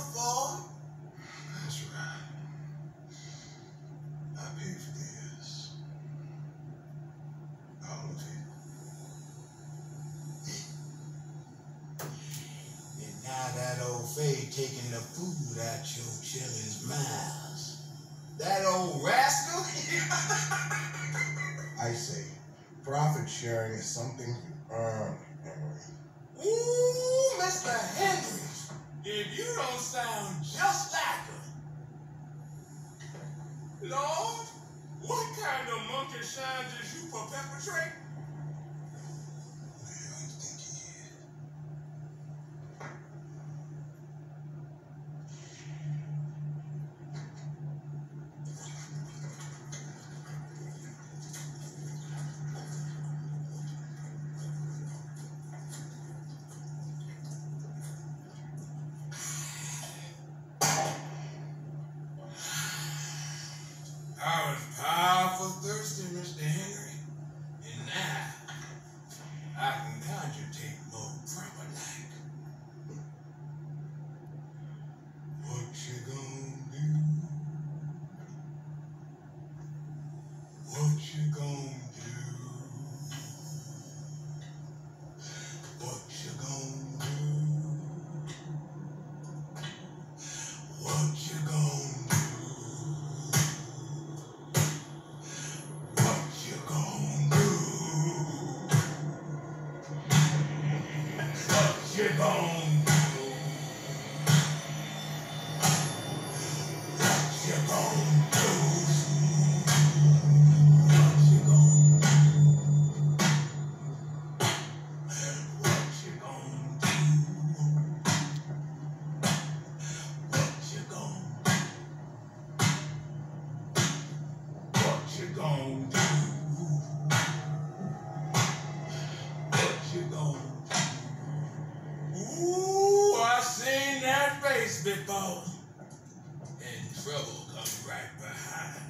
for. That's right. I paid for this. All of it. And now that old Fade taking the food out your children's mouths. That old rascal? I say, profit sharing is something you earn, Henry. Ooh, Mr. Henry. Lord, what kind of monkey shine is you perpetrate? You gonna do? What you gonna do? What you gonna do? What you gonna do? What you gonna do? What you gonna do? gonna do? What you gonna do? Ooh, I seen that face before. And trouble comes right behind.